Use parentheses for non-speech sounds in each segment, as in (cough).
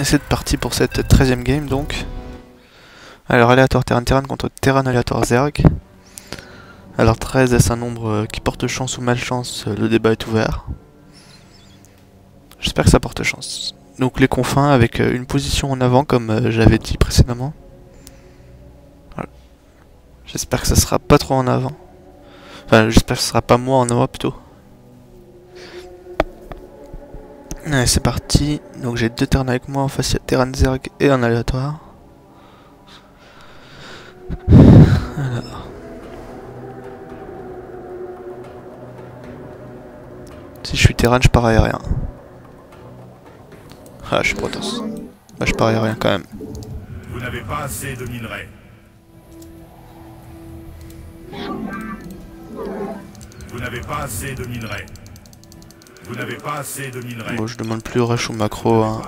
Et c'est parti pour cette 13 e game donc. Alors aléatoire Terran Terran contre Terran aléatoire Zerg. Alors 13 est-ce un nombre euh, qui porte chance ou malchance Le débat est ouvert. J'espère que ça porte chance. Donc les confins avec euh, une position en avant comme euh, j'avais dit précédemment. J'espère que ça sera pas trop en avant. Enfin j'espère que ce sera pas moi en avant plutôt. Allez c'est parti. Donc j'ai deux terrains avec moi. En face Terran Zerg et un aléatoire. Alors. Si je suis Terran je pars aérien. Ah, je suis Protoss. Bah, je parie rien quand même. Vous n'avez pas assez de minerais. Vous n'avez pas assez de minerais. Vous n'avez pas assez de minerais. Bon, je demande plus rush ou macro. Hein.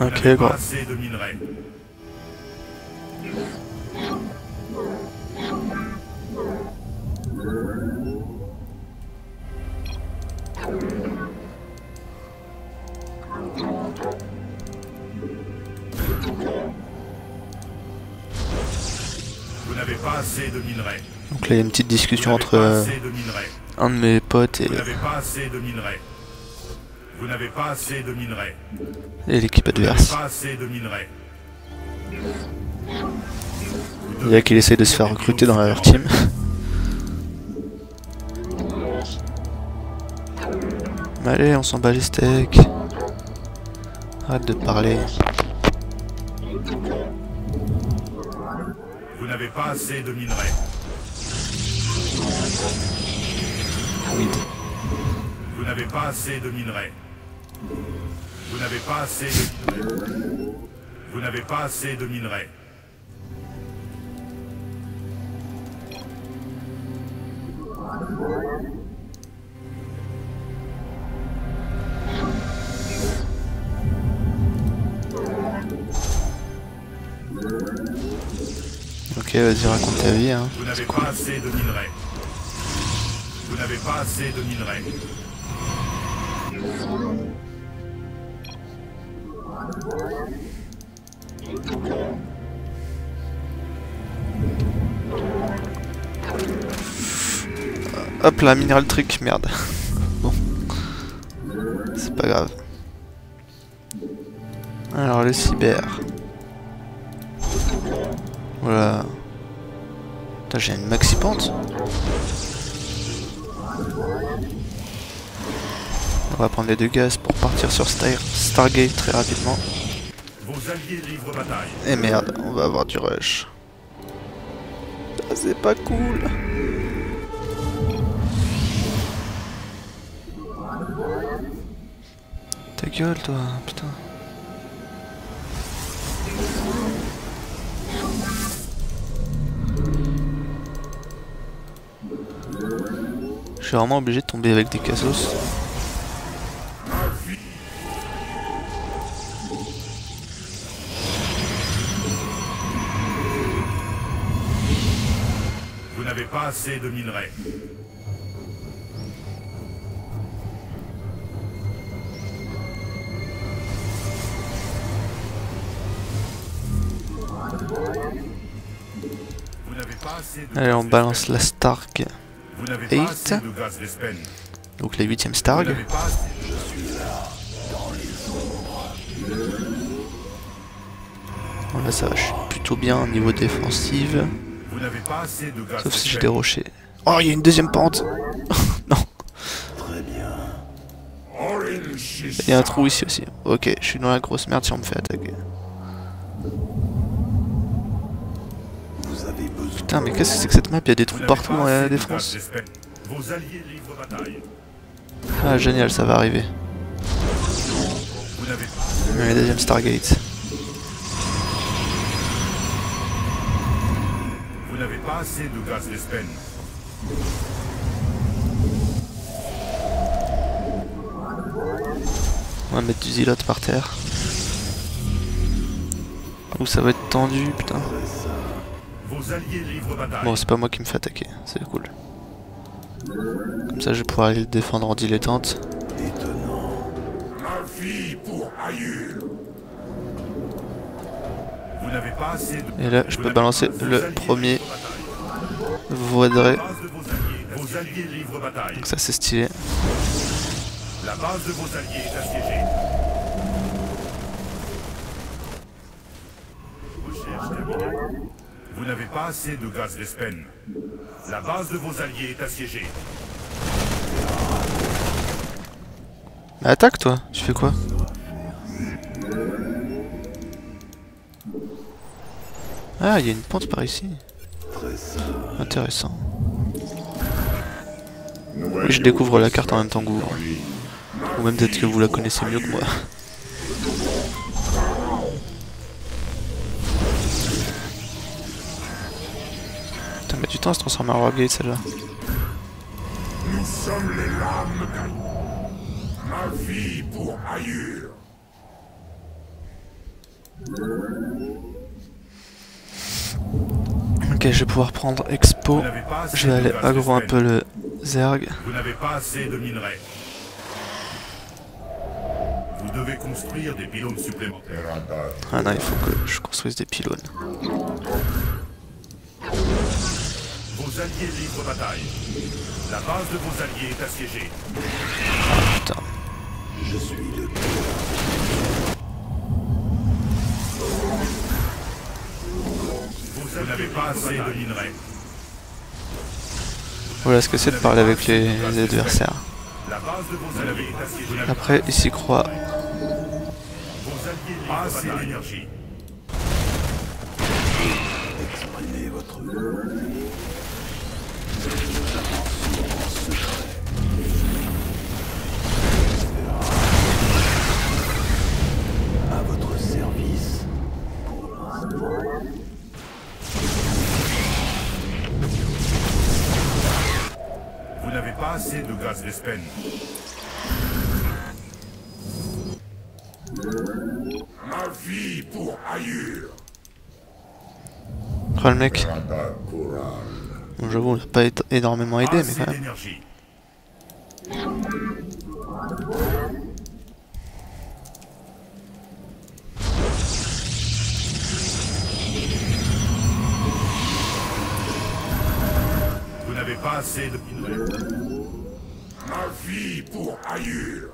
Ok, n'avez gros. pas assez de minerais. Vous n'avez pas assez de minerais. Donc là, il y a une petite discussion entre euh, de un de mes potes et, et l'équipe adverse. Il y a qu'il essaye de se faire recruter dans leur team. (laughs) Allez, on s'en bat les steaks. Arrête de parler. Vous n'avez pas assez de minerais. Vous n'avez pas assez de minerais. Vous n'avez pas assez de minerais. Vous n'avez pas assez de minerais. Vas-y, raconte ta vie. Hein. Vous n'avez pas assez de minerais. Vous n'avez pas assez de minerais. Hop là, mineral trick, merde. (laughs) bon. C'est pas grave. Alors, le cyber. Voilà. Putain, j'ai une maxi pente. On va prendre les deux gaz pour partir sur Star Stargate très rapidement. Vos alliés livrent bataille. Et merde, on va avoir du rush. Ah, c'est pas cool. Ta gueule, toi, putain. Je suis vraiment obligé de tomber avec des cassos. Vous n'avez pas assez de minerais. Vous n'avez pas assez de Allez, on balance la Stark. Vous n'avez Eight. pas assez de gaz d'Espen. Donc la 8ème Vous Starg. Bon, là ça va, je suis plutôt bien au niveau défensive. Vous n'avez pas assez de gaz Sauf si j'ai des rochers. Oh, il y a une deuxième pente (laughs) Non, il y a un trou ici aussi. Ok, je suis dans la grosse merde si on me fait attaquer. Putain, mais qu'est-ce que c'est que cette map? Il y a des trous partout dans la défense. Ah, génial, ça va arriver. La deuxième Stargate. Vous n'avez pas assez de gaz d'Espen. On va mettre du zilote par terre. Ouh, ça va être tendu, putain. Bon, c'est pas moi qui me fais attaquer, c'est cool. Comme ça, je vais pouvoir aller le défendre en dilettante. Ma vie pour Ayur. Vous n'avez pas assez de... Et là, je peux balancer le premier bataille. Donc ça c'est stylé. La base de vos alliés est assiégée. Vous n'avez pas assez de gaz d'Espen. La base de vos alliés est assiégée. Mais attaque toi, tu fais quoi? Ah, il y a une pente par ici. Intéressant. Oui, je découvre la carte en même temps que vous. Ou même peut-être que vous la connaissez mieux que moi. Putain, mais du temps à se transformer en Wargate celle-là. Nous sommes les lames. Ma vie pour Ayur. Ok, je vais pouvoir prendre Expo. Je vais aller aggro un peu le Zerg. Vous n'avez pas assez de minerais. Vous devez construire des pylônes supplémentaires. Ah non, il faut que je construise des pylônes. Vos alliés livrent bataille. La base de vos alliés est assiégée. Putain. Vous n'avez pas assez de minerais. Voilà ce que c'est de parler avec les, les adversaires. La base de vos alliés est assiégée. Après, ici croit. Vos alliés livrent assez d'énergie. À assez de gaz d'Espen. Ma vie pour Ayur. Oh, le mec. Bon, J'avoue, on n'a pas énormément aidé, mais Assez quand même. Vous n'avez pas assez de Ayur.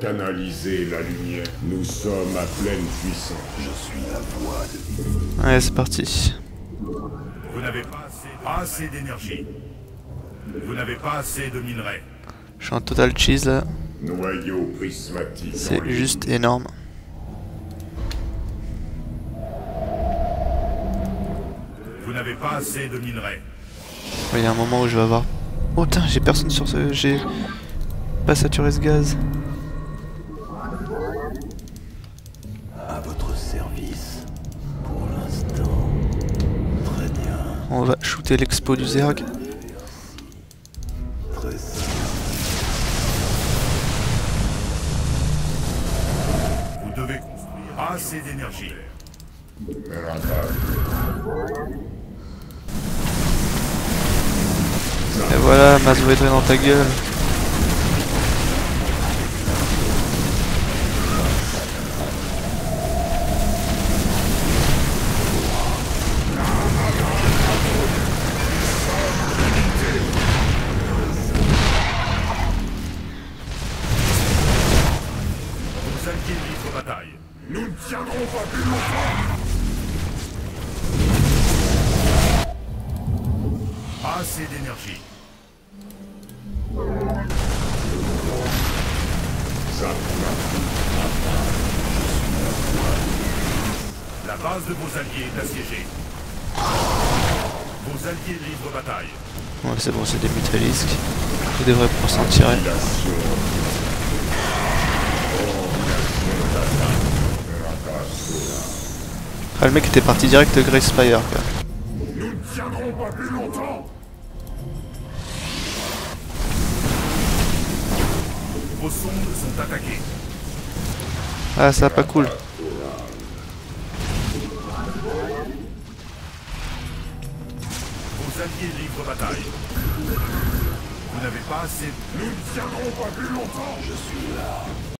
Canaliser la lumière. Nous sommes à pleine puissance. Je suis la voix de Allez, c'est parti. Vous n'avez pas assez d'énergie. Vous n'avez pas assez de minerais. Je suis en total cheese là. Noyau prismatique. C'est juste énorme. Vous n'avez pas assez de minerais. Il y a un moment où je vais avoir. Oh putain, j'ai personne sur ce. J'ai pas saturé ce gaz. à votre service. Pour l'instant. Très bien. On va shooter l'expo du Zerg. Vous devez construire assez d'énergie. Et voilà, Mazo est dans ta gueule. Assez d'énergie. La base de vos alliés est assiégée. Vos alliés livrent bataille. Ouais, c'est bon, c'est des métallisques. Je devrais pouvoir s'en tirer. Ah, le mec était parti direct Grace Spire quoi. Nous ne tiendrons pas plus longtemps. Vos sondes sont attaquées. Ah, ça pas cool. Vos alliés livrent bataille. Vous n'avez pas assez... Nous ne tiendrons pas plus longtemps. Je suis là.